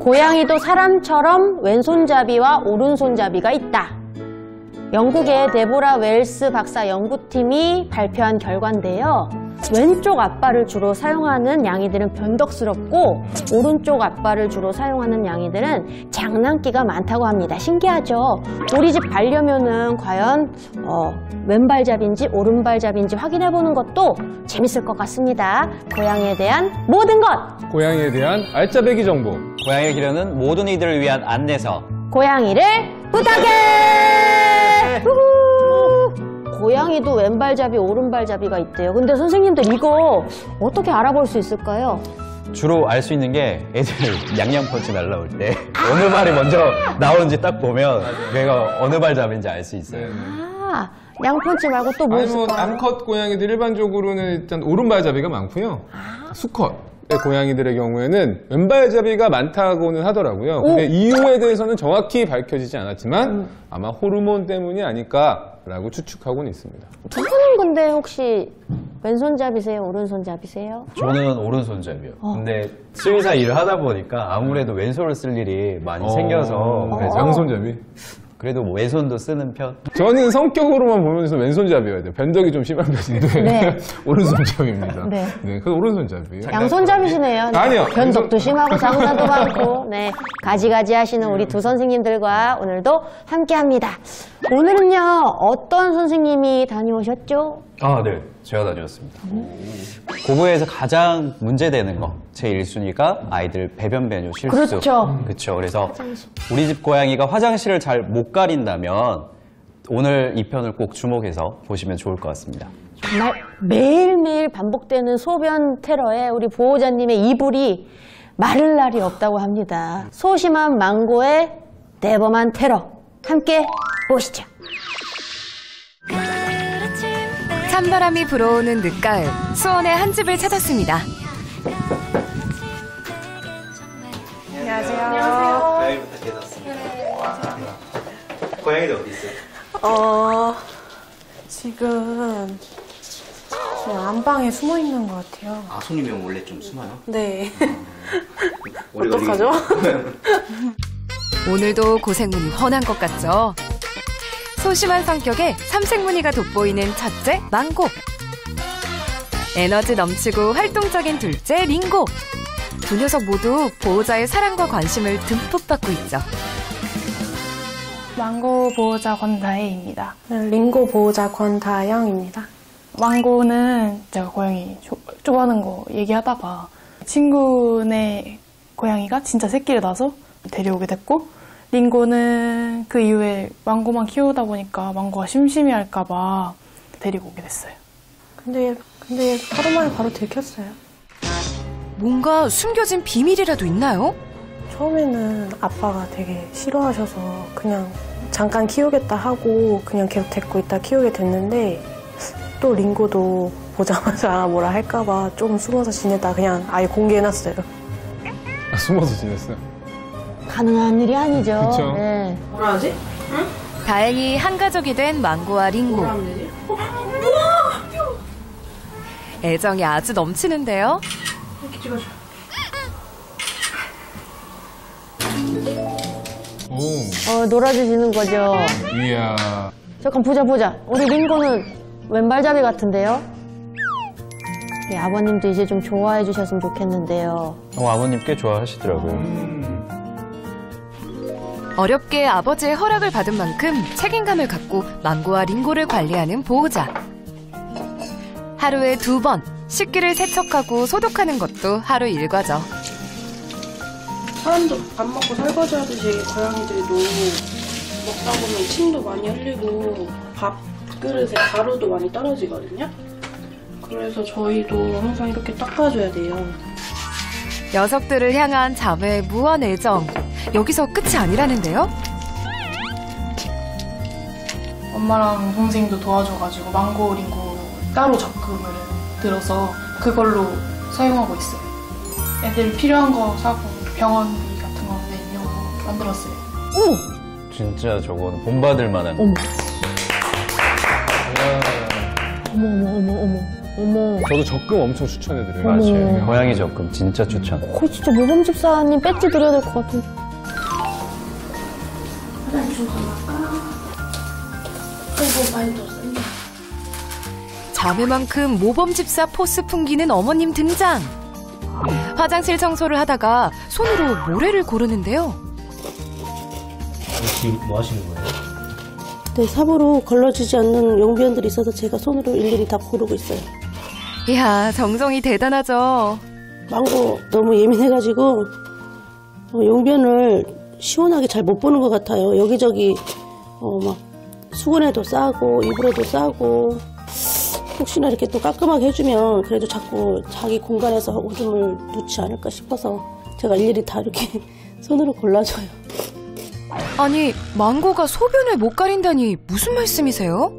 고양이도 사람처럼 왼손잡이와 오른손잡이가 있다. 영국의 데보라 웰스 박사 연구팀이 발표한 결과인데요. 왼쪽 앞발을 주로 사용하는 양이들은 변덕스럽고 오른쪽 앞발을 주로 사용하는 양이들은 장난기가 많다고 합니다. 신기하죠? 우리 집 가려면은 과연 어, 왼발잡인지 오른발잡인지 확인해보는 것도 재밌을 것 같습니다. 고양이에 대한 모든 것! 고양이에 대한 알짜배기 정보. 고양이를 기르는 모든 이들을 위한 안내서. 고양이를 부탁해! 후후! 고양이도 왼발잡이, 오른발잡이가 있대요. 근데 선생님들 이거 어떻게 알아볼 수 있을까요? 주로 알 수 있는 게 애들 양양펀치 날라올 때 어느 발이 먼저 나오는지 딱 보면 걔가 어느 발잡인지 알 수 있어요. 아, 양펀치 말고 또 뭐 아니 뭐 있을까요? 암컷 고양이들 일반적으로는 일단 오른발잡이가 많고요. 수컷. 고양이들의 경우에는 왼발잡이가 많다고는 하더라고요. 근데 이유에 대해서는 정확히 밝혀지지 않았지만 아마 호르몬 때문이 아닐까 라고 추측하고는 있습니다. 두 분은 근데 혹시 왼손잡이세요? 오른손잡이세요? 저는 오른손잡이요. 근데 수의사 일을 하다 보니까 아무래도 왼손을 쓸 일이 많이 생겨서 어, 그래서 양손잡이. 그래도 뭐 왼손도 쓰는 편. 저는 성격으로만 보면서 왼손잡이여야 돼요. 변덕이 좀 심한 편인데 네. 오른손잡이입니다. 네. 그래서 오른손잡이. 양손잡이시네요. 네. 아니요. 변덕도 심하고 장난도 많고, 네. 가지가지 하시는 우리 두 선생님들과 오늘도 함께 합니다. 오늘은요, 어떤 선생님이 다녀오셨죠? 아, 네. 제가 다녔습니다. 고부에서 가장 문제되는 거, 제 1순위가 아이들 배변 배뇨 실수. 그렇죠. 그렇죠. 그래서 우리 집 고양이가 화장실을 잘 못 가린다면 오늘 이 편을 꼭 주목해서 보시면 좋을 것 같습니다. 정말 매일매일 반복되는 소변 테러에 우리 보호자님의 이불이 마를 날이 없다고 합니다. 소심한 망고의 대범한 테러. 함께 보시죠. 찬바람이 불어오는 늦가을 수원의 한 집을 찾았습니다. 고양이도 어디 있어요? 어, 지금 저 안방에 숨어 있는 것 같아요. 아, 손님이 원래 좀 숨어요? 네. 오래 어떡하죠? 오늘도 고생문이 훤한 것 같죠? 소심한 성격에 삼색 무늬가 돋보이는 첫째 망고 에너지 넘치고 활동적인 둘째 링고 두 녀석 모두 보호자의 사랑과 관심을 듬뿍 받고 있죠. 망고 보호자 권다혜입니다. 링고 보호자 권다영입니다. 망고는 제가 고양이 조- 좋아하는 거 얘기하다가 친구네 고양이가 진짜 새끼를 낳아서 데려오게 됐고 링고는 그 이후에 망고만 키우다 보니까 망고가 심심해할까봐 데리고 오게 됐어요. 근데, 근데 하루 만에 바로 들켰어요. 뭔가 숨겨진 비밀이라도 있나요? 처음에는 아빠가 되게 싫어하셔서 그냥 잠깐 키우겠다 하고 그냥 계속 데리고 있다 키우게 됐는데 또 링고도 보자마자 뭐라 할까봐 좀 숨어서 지내다 그냥 아예 공개해놨어요. 아, 숨어서 지냈어요. 가능한 일이 아니죠. 그쵸. 네. 다행히 한 가족이 된 망고와 링고. 애정이 아주 넘치는데요. 오, 어, 놀아주시는 거죠. 이야. 잠깐 보자 보자. 우리 링고는 왼발잡이 같은데요? 네, 아버님도 이제 좀 좋아해 주셨으면 좋겠는데요. 어, 아버님 꽤 좋아하시더라고요. 어렵게 아버지의 허락을 받은 만큼 책임감을 갖고 망고와 링고를 관리하는 보호자. 하루에 두 번 식기를 세척하고 소독하는 것도 하루 일과죠. 사람도 밥 먹고 설거지 하듯이 고양이들도 먹다 보면 침도 많이 흘리고 밥 그릇에 가루도 많이 떨어지거든요. 그래서 저희도 항상 이렇게 닦아줘야 돼요. 녀석들을 향한 자매의 무한 애정. 여기서 끝이 아니라는데요? 엄마랑 동생도 도와줘가지고 망고 링고 따로 적금을 들어서 그걸로 사용하고 있어요. 애들 필요한 거 사고 병원비 같은 거 내려고 만들었어요. 진짜 저거는 본받을 만한. 어머. 어머 어머 어머 어머. 어머. 저도 적금 엄청 추천해드려요. 맞아요. 고양이 적금 진짜 추천. 거의 진짜 모범 집사님 배지 드려야 될 것 같은데. 자매만큼 모범 집사 포스 풍기는 어머님 등장. 화장실 청소를 하다가 손으로 모래를 고르는데요. 지금 뭐 하시는 거예요? 네, 삽으로 걸러지지 않는 용변들이 있어서 제가 손으로 일일이 다 고르고 있어요. 이야, 정성이 대단하죠. 망고 너무 예민해가지고 어, 용변을 시원하게 잘 못 보는 것 같아요. 여기저기 어, 막 수건에도 싸고 이불에도 싸고 혹시나 이렇게 또 깔끔하게 해주면 그래도 자꾸 자기 공간에서 오줌을 놓지 않을까 싶어서 제가 일일이 다 이렇게 손으로 골라줘요. 아니, 망고가 소변을 못 가린다니 무슨 말씀이세요?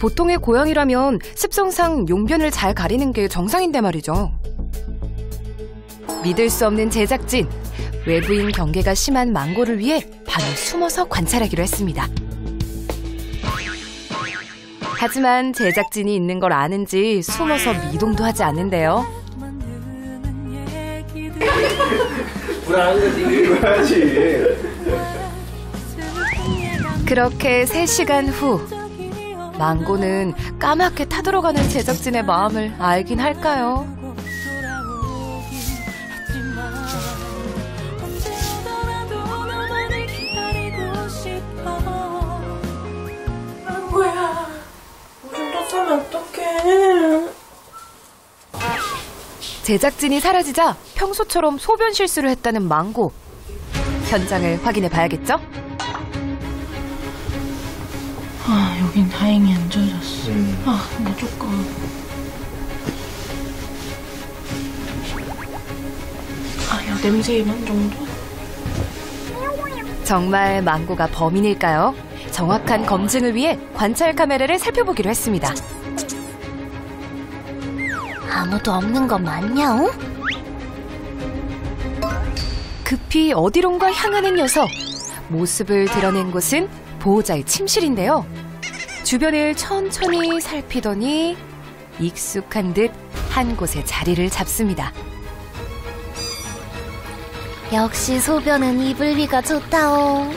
보통의 고양이라면 습성상 용변을 잘 가리는 게 정상인데 말이죠. 믿을 수 없는 제작진. 외부인 경계가 심한 망고를 위해 방에 숨어서 관찰하기로 했습니다. 하지만 제작진이 있는 걸 아는지 숨어서 미동도 하지 않는데요. 그렇게 3시간 후 망고는 까맣게 타들어가는 제작진의 마음을 알긴 할까요? 제작진이 사라지자 평소처럼 소변 실수를 했다는 망고. 현장을 확인해 봐야겠죠? 아, 여긴 다행히 안 젖었어. 아, 근데 조금. 아, 야, 냄새 이만 정도? 정말 망고가 범인일까요? 정확한 검증을 위해 관찰 카메라를 살펴보기로 했습니다. 아무도 없는 거 맞냐? 급히 어디론가 향하는 녀석. 모습을 드러낸 곳은 보호자의 침실인데요. 주변을 천천히 살피더니 익숙한 듯 한 곳에 자리를 잡습니다. 역시 소변은 이불 위가 좋다오.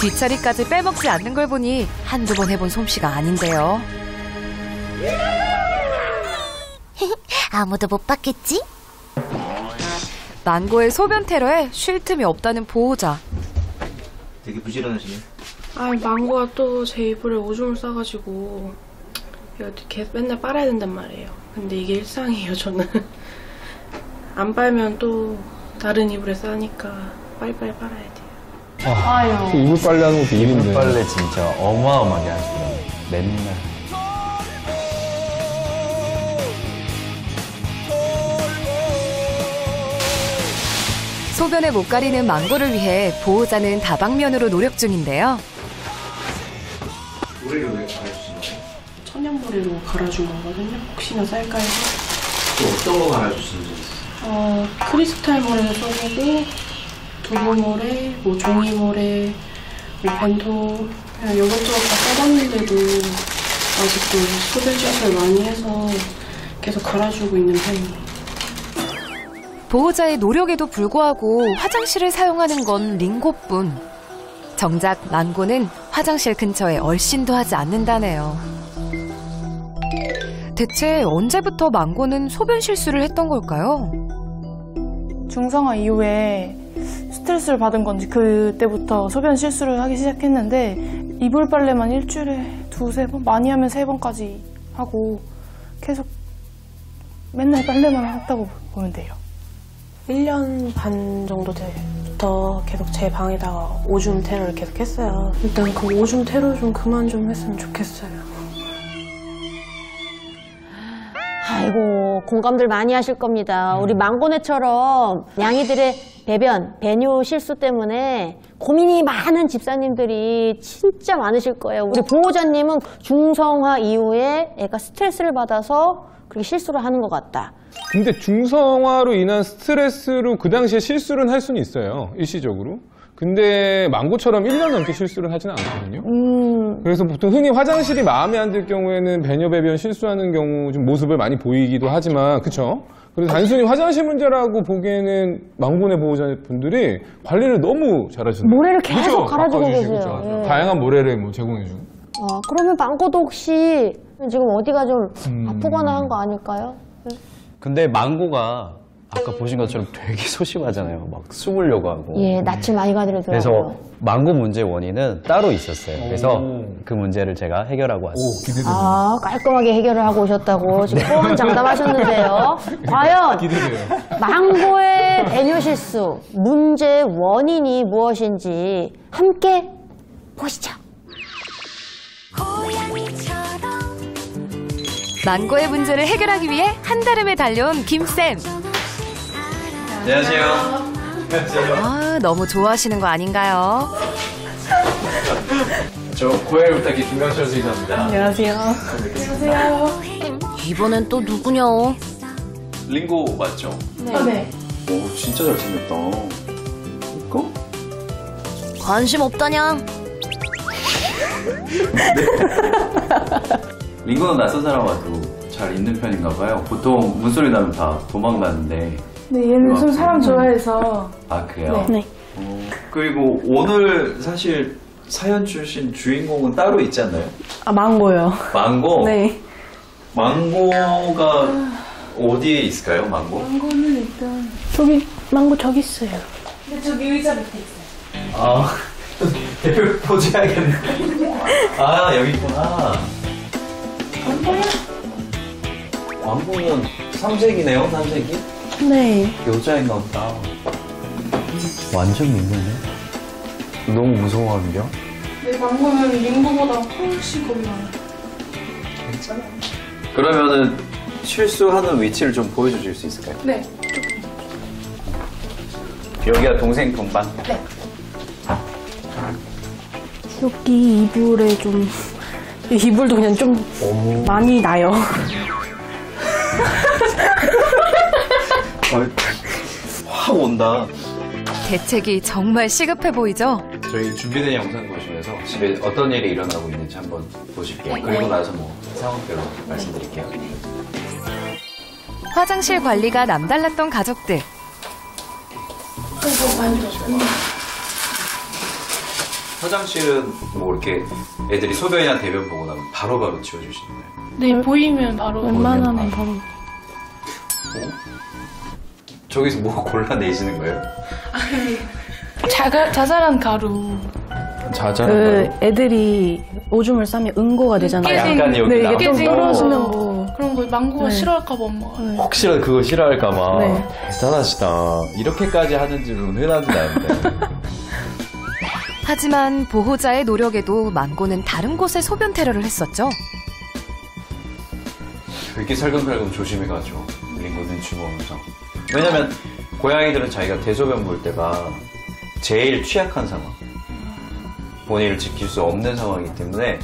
뒷자리까지 빼먹지 않는 걸 보니 한두 번 해본 솜씨가 아닌데요. 아무도 못 봤겠지? 망고의 소변 테러에 쉴 틈이 없다는 보호자. 되게 부지런하시네. 아, 망고가 또 제 이불에 오줌을 싸가지고 계속 맨날 빨아야 된단 말이에요. 근데 이게 일상이에요, 저는. 안 빨면 또 다른 이불에 싸니까 빨리빨리 빨아야 돼요. 그 이불 빨래 하는 것도 일인데. 빨래 진짜 어마어마하게 하시더라고요. 맨날. 소변을 못 가리는 망고를 위해 보호자는 다방면으로 노력 중인데요. 노래를 왜 갈아주시는 거예요? 천연모래로 갈아준 거거든요. 혹시나 쌀까 해서. 또 어떤 거 갈아주시는 적 있어요? 어, 크리스탈 모래도 써보고, 두부 모래, 뭐 종이 모래, 뭐 벤토, 그냥 이것저것 다 써봤는데도 아직도 소변 시술을 많이 해서 계속 갈아주고 있는 편이에요. 보호자의 노력에도 불구하고 화장실을 사용하는 건 링고뿐. 정작 망고는 화장실 근처에 얼씬도 하지 않는다네요. 대체 언제부터 망고는 소변 실수를 했던 걸까요? 중성화 이후에 스트레스를 받은 건지 그때부터 소변 실수를 하기 시작했는데 이불 빨래만 일주일에 두세 번 많이 하면 세 번까지 하고 계속 맨날 빨래만 했다고 보면 돼요. 1년 반 정도 때부터 계속 제 방에다가 오줌 테러를 계속 했어요. 일단 그 오줌 테러 좀 그만 좀 했으면 좋겠어요. 아이고 공감들 많이 하실 겁니다. 우리 망고네처럼 양이들의 배변, 배뇨 실수 때문에 고민이 많은 집사님들이 진짜 많으실 거예요. 우리 보호자님은 중성화 이후에 애가 스트레스를 받아서 그렇게 실수를 하는 것 같다. 근데 중성화로 인한 스트레스로 그 당시에 실수를 할 수는 있어요. 일시적으로. 근데 망고처럼 1년 넘게 실수를 하지는 않거든요. 음, 그래서 보통 흔히 화장실이 마음에 안 들 경우에는 배녀 배변 실수하는 경우 좀 모습을 많이 보이기도 하지만 그쵸? 그래서 단순히 화장실 문제라고 보기에는 망고네 보호자분들이 관리를 너무 잘하시는 모래를 계속 갈아주고 계세요. 예. 다양한 모래를 뭐 제공해주고 어, 그러면 망고도 혹시 지금 어디가 좀 음. 아프거나 한 거 아닐까요? 근데 망고가 아까 보신 것처럼 되게 소심하잖아요. 막 숨으려고 하고. 예, 낯을 많이 가리더라고요. 그래서 망고 문제 원인은 따로 있었어요. 그래서 그 문제를 제가 해결하고 왔습니다. 기대됩니다. 아, 깔끔하게 해결을 하고 오셨다고 지금 뽀한 장담하셨는데요. 과연 기대돼요. 망고의 배뇨 실수 문제의 원인이 무엇인지 함께 보시죠. 망고의 문제를 해결하기 위해 한달음에 달려온 김쌤. 안녕하세요. 아, 너무 좋아하시는 거 아닌가요? 저 고양이 부탁기 김강철 수의사입니다. 안녕하세요. 이번엔 또 누구냐? 링고 맞죠? 아, 네. 오 진짜 잘생겼다. 이거? 관심 없다냐? 링고는 낯선 사람 와도 잘 있는 편인가 봐요. 보통 문소리 나면 다 도망가는데. 네, 얘는 좀 사람 좋아해서. 아 그래요? 네. 어, 그리고 오늘 사실 사연 주신 주인공은 따로 있지 않나요? 아, 망고요. 망고? 네. 망고가 어디에 있을까요, 망고? 망고는 일단. 저기, 망고 저기 있어요. 근데 저기 의자 밑에 있어요. 아, 대표 포즈 해야겠네. 아, 여기 있구나. 왕고는 삼색이네요, 삼색이? 네. 여자인가 보다. 완전 민폐네. 너무 무서워하는데요? 네, 망고는 링고보다 훨씬 겁이 많아요. 그러면은 실수하는 위치를 좀 보여주실 수 있을까요? 네. 여기가 동생 동반? 여기 이불에 좀, 이 이불도 그냥 좀 많이 나요. 확 온다. 대책이 정말 시급해 보이죠? 저희 준비된 영상 보시면서 집에 어떤 일이 일어나고 있는지 한번 보실게요. 그리고 나서 뭐 상황대로 말씀드릴게요. 화장실 관리가 남달랐던 가족들. 화장실은 뭐 이렇게 애들이 소변이나 대변 보고 나면 바로바로 치워주시는 거예요. 네, 보이면 바로. 웬만하면 바로. 저기서 뭐 골라내시는 거예요? 자가, 자잘한 가루. 자잘한 그 거. 애들이 오줌을 싸면 응고가 되잖아요. 깨진- 약간 여기 네, 이게 좀 깨진 거. 떨어지는 거. 거. 그런 거 망고가 네. 싫어할까봐 엄마가. 혹시라도 그거 싫어할까봐. 네. 대단하시다. 이렇게까지 하는 줄은 흔하지 않은데. 하지만 보호자의 노력에도 망고는 다른 곳에 소변 테러를 했었죠. 되게 살금살금 조심해가지고 링고 눈치 보면서 왜냐면 고양이들은 자기가 대소변 볼 때가 제일 취약한 상황. 본인을 지킬 수 없는 상황이기 때문에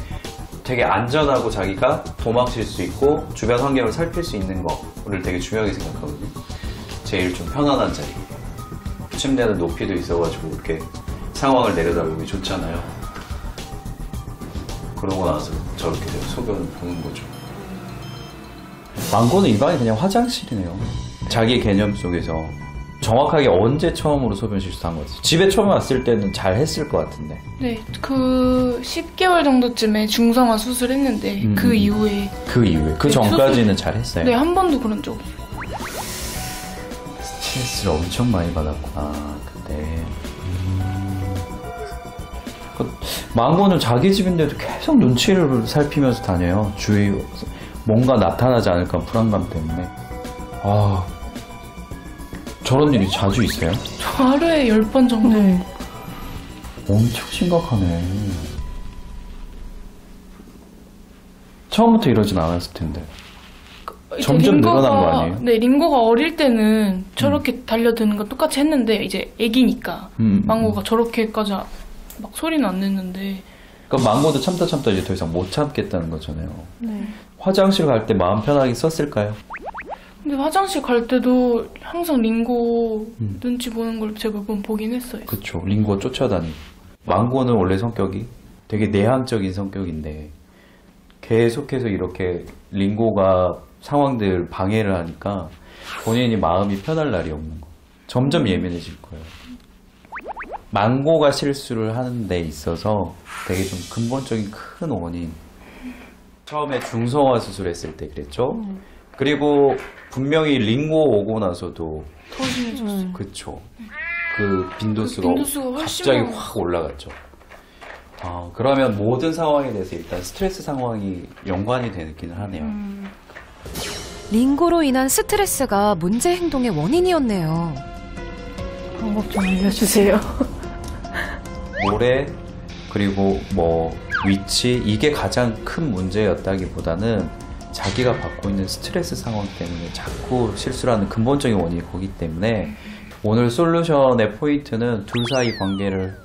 되게 안전하고 자기가 도망칠 수 있고 주변 환경을 살필 수 있는 거를 되게 중요하게 생각하거든요. 제일 좀 편안한 자리. 침대는 높이도 있어가지고 이렇게 상황을 내려다보기 좋잖아요 그러고 나서 저렇게 소변을 보는 거죠 망고는 일반이 그냥 화장실이네요. 자기 개념 속에서 정확하게 언제 처음으로 소변 실수한 거지? 집에 처음 왔을 때는 잘 했을 것 같은데. 네, 그 10개월 정도쯤에 중성화 수술했는데 음. 그 이후에 그 이후에. 그 네, 전까지는 잘 했어요. 네, 한 번도 그런 적 없어요. 스트레스를 엄청 많이 받았구나, 그때. 음. 그 망고는 자기 집인데도 계속 눈치를 살피면서 다녀요. 주위 뭔가 나타나지 않을까 불안감 때문에. 아, 저런 일이 자주 있어요? 저 하루에 10번 정도. 네. 엄청 심각하네. 처음부터 이러진 않았을 텐데. 이제 점점 늘어난 거 아니에요? 네, 링고가 어릴 때는 저렇게 달려드는 거 똑같이 했는데 이제 애기니까 음, 음, 망고가 저렇게까지 막 소리는 안 냈는데 그러니까 망고도 참다 참다 이제 더 이상 못 참겠다는 거잖아요. 네. 화장실 갈 때 마음 편하게 썼을까요? 근데 화장실 갈 때도 항상 링고 음. 눈치 보는 걸 제가 몇번 보긴 했어요. 그쵸. 링고 쫓아다니고. 망고는 원래 성격이 되게 내향적인 성격인데 계속해서 이렇게 링고가 상황들 방해를 하니까 본인이 마음이 편할 날이 없는 거. 점점 예민해질 거예요. 망고가 실수를 하는 데 있어서 되게 좀 근본적인 큰 원인. 처음에 중성화 수술했을 때 그랬죠. 그리고 분명히 링고 오고 나서도 더 심해졌어요. 그쵸. 그 빈도수가, 빈도수가 훨씬 갑자기 많아. 확 올라갔죠. 아, 그러면 모든 상황에 대해서 일단 스트레스 상황이 연관이 되기는 하네요. 링고로 인한 스트레스가 문제 행동의 원인이었네요. 방법 좀 알려주세요. 모래, 그리고 뭐 위치, 이게 가장 큰 문제였다기보다는 자기가 받고 있는 스트레스 상황 때문에 자꾸 실수를 하는 근본적인 원인이 거기 때문에 오늘 솔루션의 포인트는 둘 사이 관계를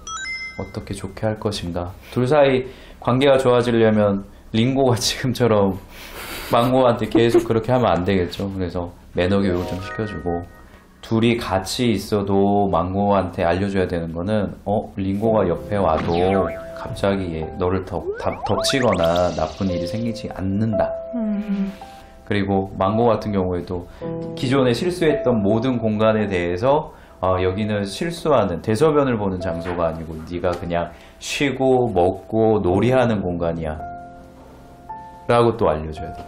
어떻게 좋게 할 것인가. 둘 사이 관계가 좋아지려면 링고가 지금처럼 망고한테 계속 그렇게 하면 안 되겠죠. 그래서 매너 교육을 좀 시켜주고 둘이 같이 있어도 망고한테 알려줘야 되는 거는 어? 링고가 옆에 와도 갑자기 얘 너를 덮, 덮- 덮치거나 나쁜 일이 생기지 않는다. 그리고 망고 같은 경우에도 기존에 실수했던 모든 공간에 대해서 아, 여기는 실수하는 대소변을 보는 장소가 아니고 네가 그냥 쉬고 먹고 놀이하는 공간이야. 라고 또 알려줘야 돼